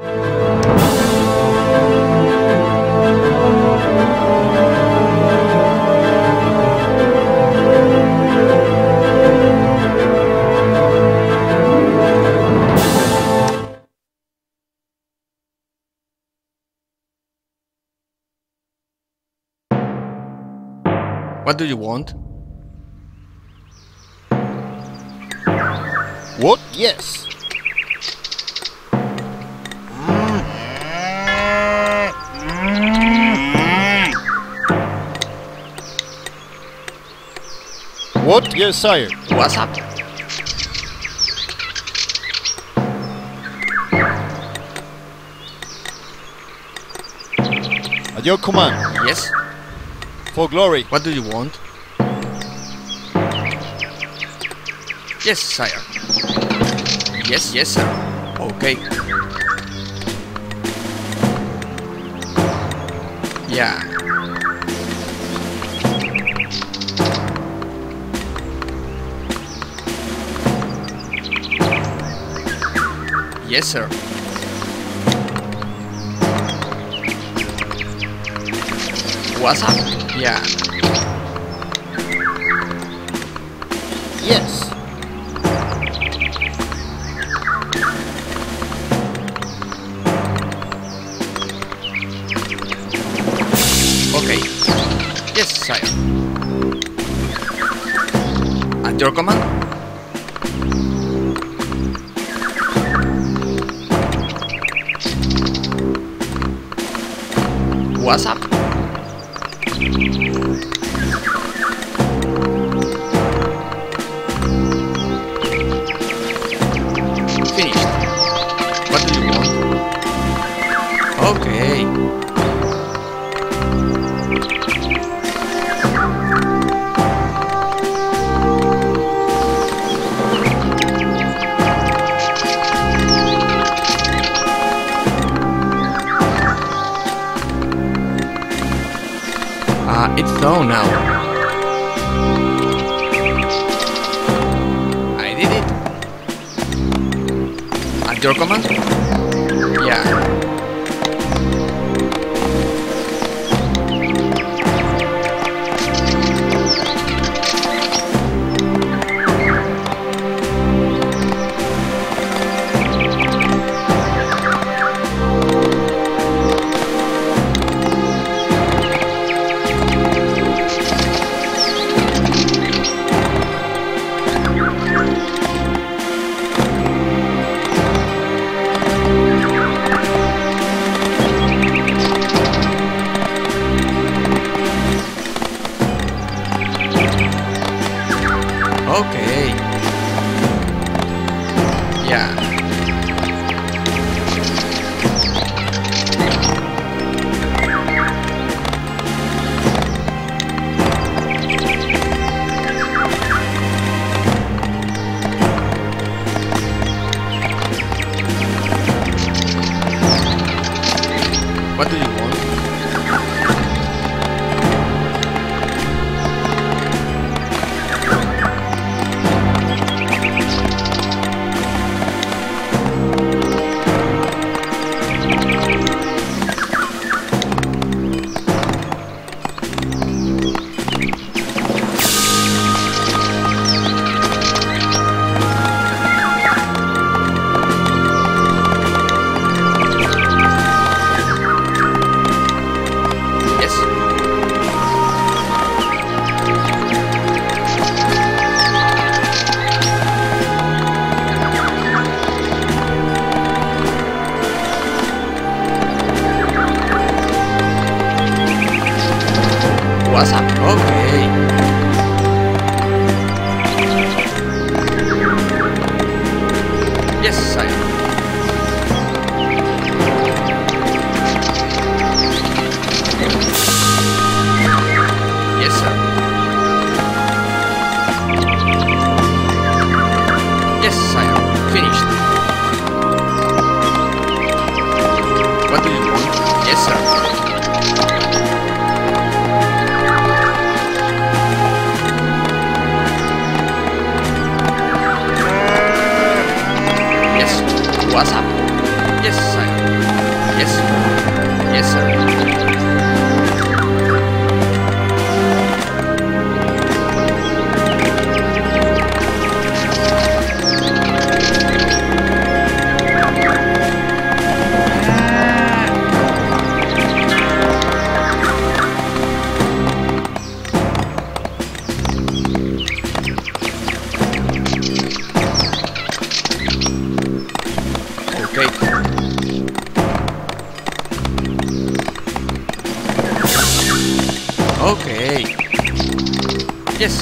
What do you want? What? Yes. What? Yes, sire. What's up? At your command. Yes? For glory. What do you want? Yes, sire. Yes, yes, sir. Okay. Yeah. Yes, sir. What's up? Yeah. Yes. Okay. Yes, sire. At your command? What's At Yeah.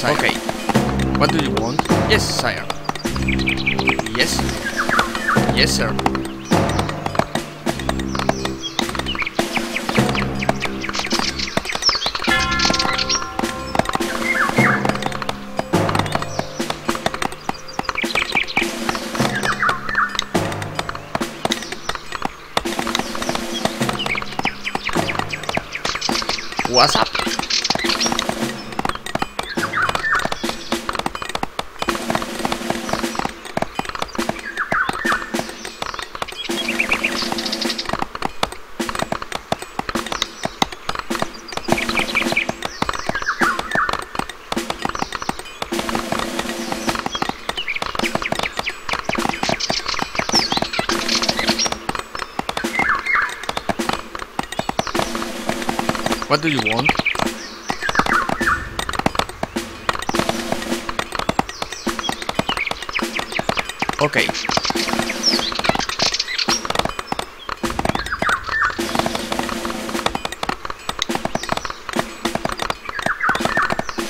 Sire. Okay. What do you want? Okay.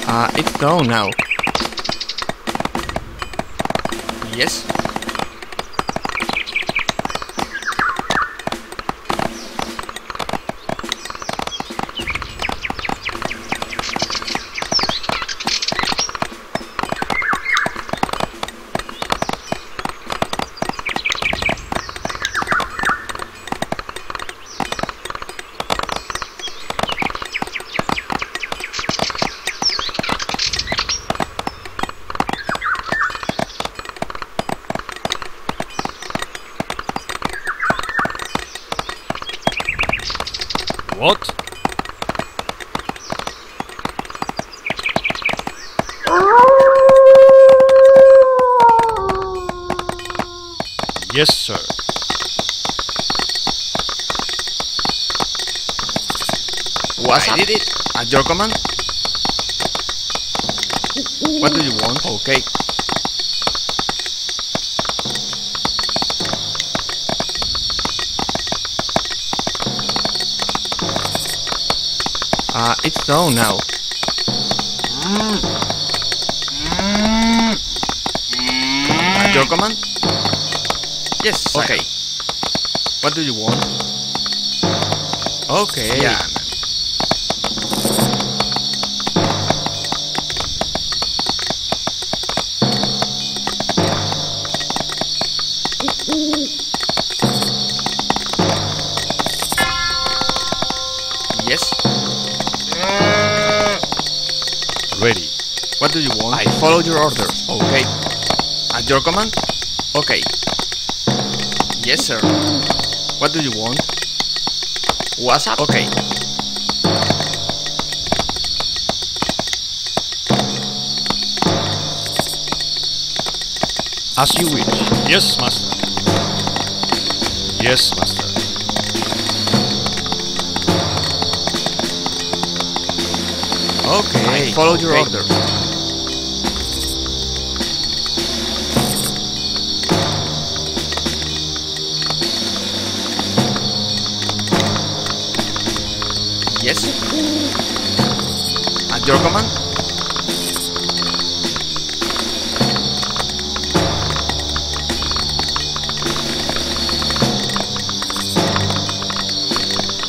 Uh, it's done now. Yes? What? Yes, sir. What's I up? did it. At your command? What do you want? Okay. Uh, it's done now. Mm. Mm. Mm. At your command? Yes. Okay. What do you want? Okay. Yeah, Yes. Mm. Ready. What do you want? I follow your orders. Okay. At your command? Okay. Yes, sir. What do you want? What's up? Okay. As you wish. Yes, master. Yes, master. Okay. I follow your okay. orders. At your command?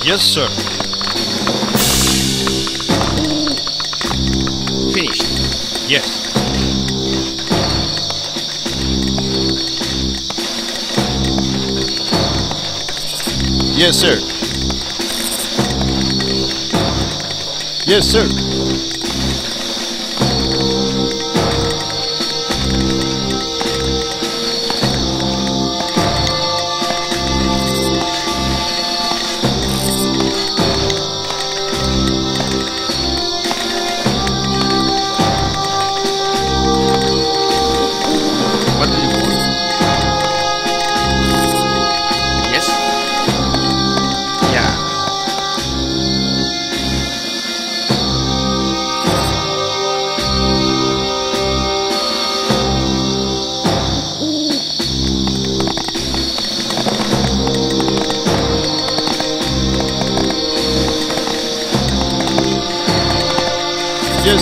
Yes, sir. Finished. Yes. Yes, sir. Yes, sir.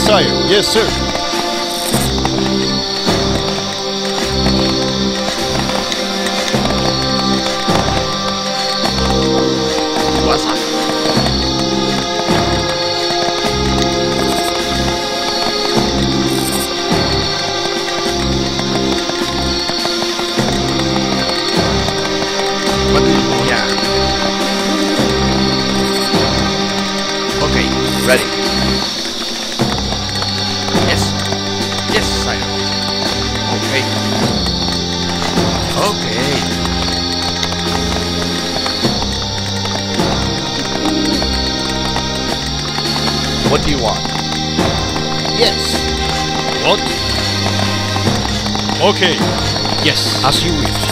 Sire. Yes, sir. Okay. Yes. As you wish.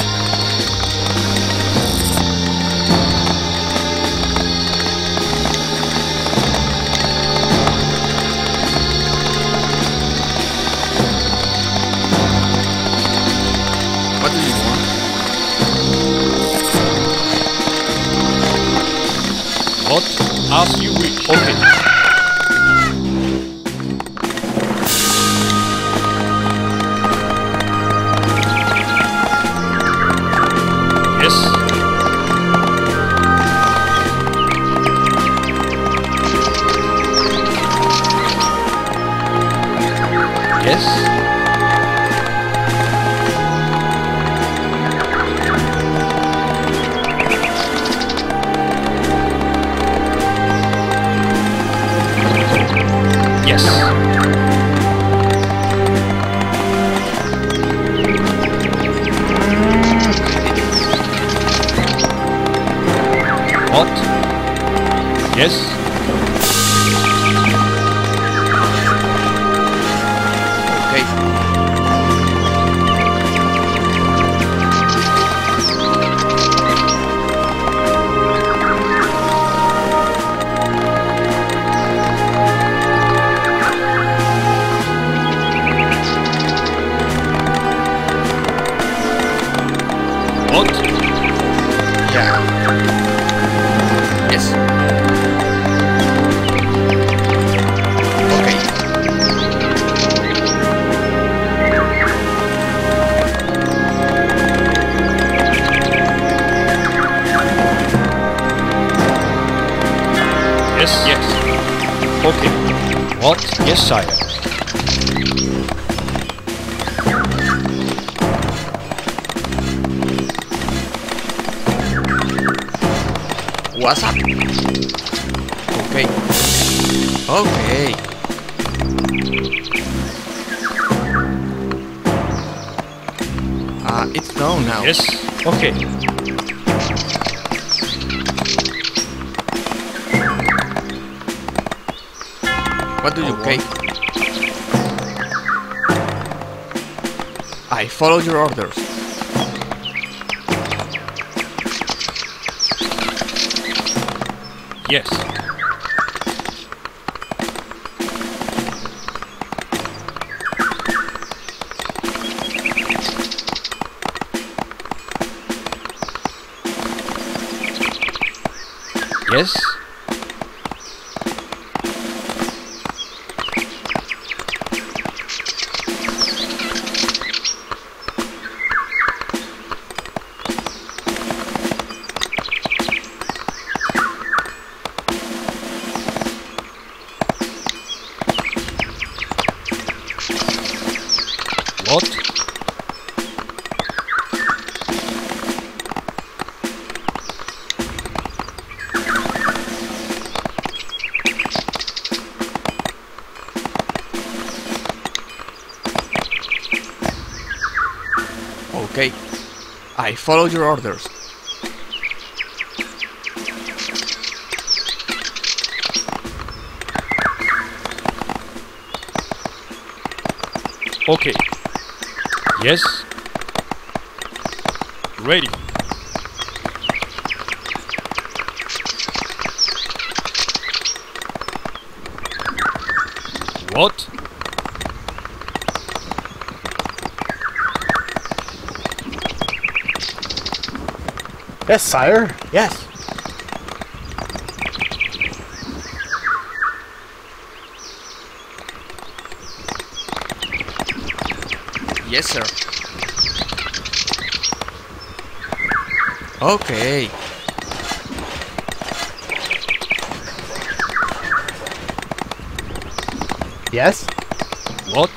Yes. What's up? Okay. Okay. Uh, it's done now. Yes. Okay. What do you Okay. want? I follow your orders. Yes. Yes. I follow your orders. Okay. Yes. Ready. What? Yes, sire. Yes. Yes, sir. Okay. Yes? What?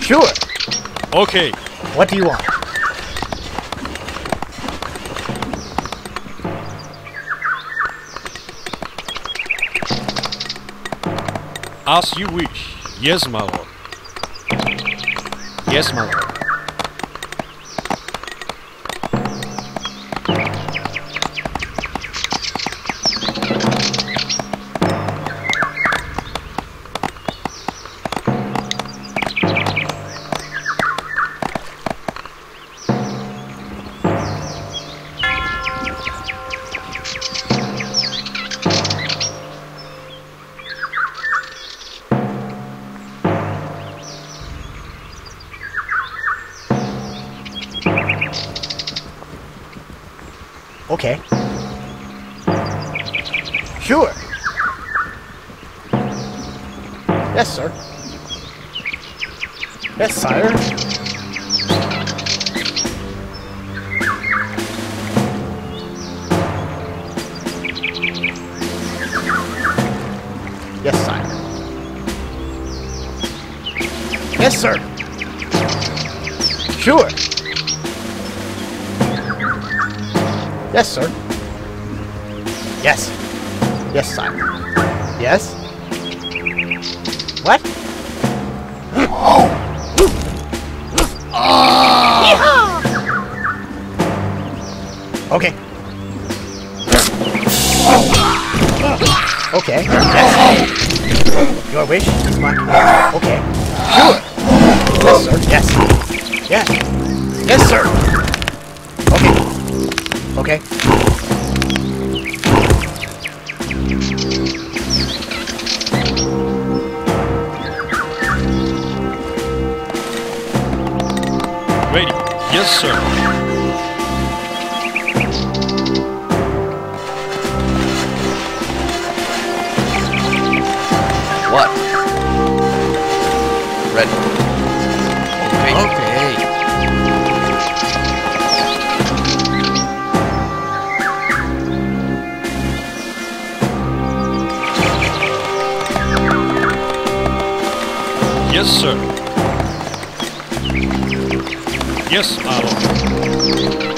Sure. Okay. What do you want? As you wish. Yes, my lord. Yes, my lord. Okay. Sure. Yes, sir. Yes, sire. Yes, sire. Yes, sir. Sure. Yes, sir. Yes. Yes, sire. Yes. What? Oh! Okay. Okay. Yes. Your wish is my command. Okay. Sure. Yes, sir. Yes. Yes. Yes, sir. Okay. Ready. Yes, sir. What? Ready. Yes, sir. Yes, my lord.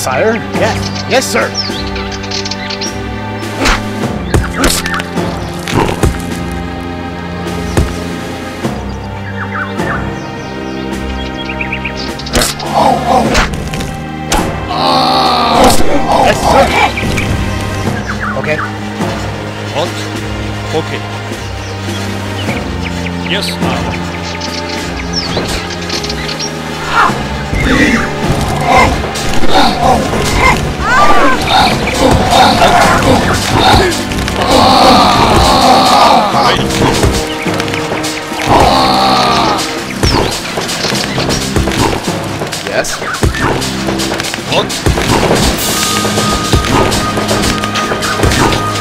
Sire. Yes. Yes, sir. Yes, sir. Okay. What? Okay. Yes, my Yes. What?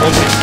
Okay.